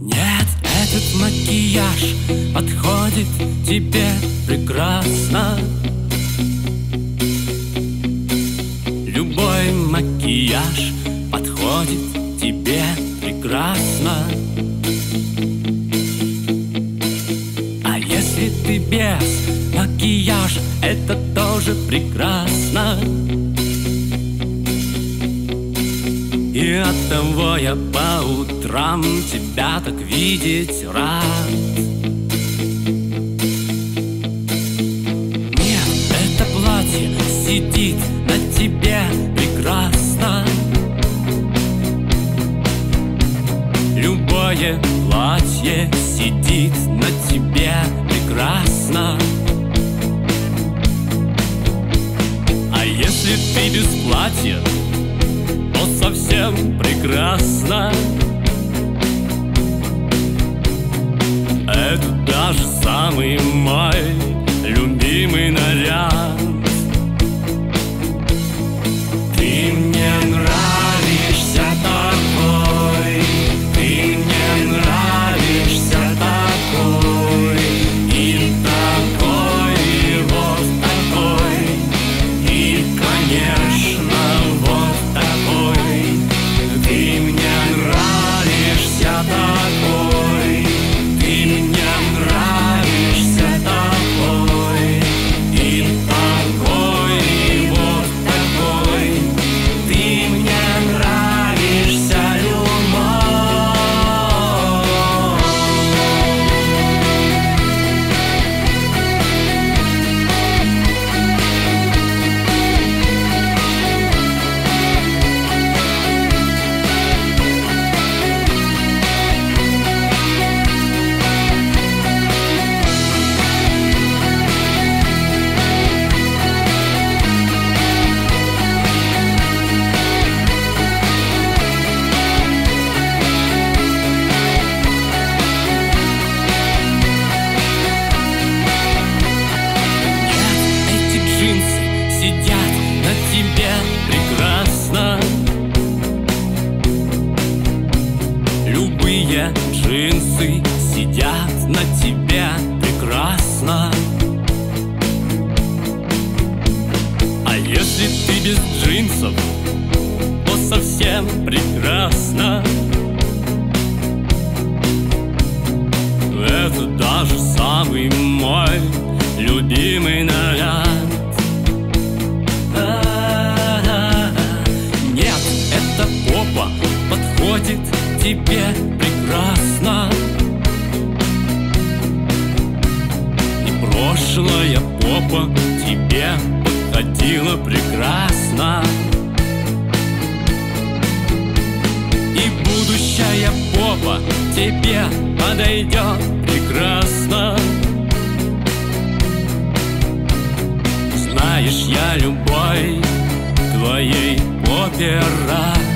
Нет, этот макияж подходит тебе прекрасно. Любой макияж подходит тебе прекрасно. А если ты без макияжа, это тоже прекрасно И от того я по утрам тебя так видеть рад. Нет, это платье сидит на тебе прекрасно. Любое платье сидит на тебе прекрасно. А если ты без платья, совсем прекрасно. Это даже совсем прекрасно. Это даже самый мой любимый наряд. Нет, эта попа подходит тебе прекрасно. И прошлая попа тебе подходила прекрасно попа тебе подойдет прекрасно. Знаешь, я любой твоей попе рад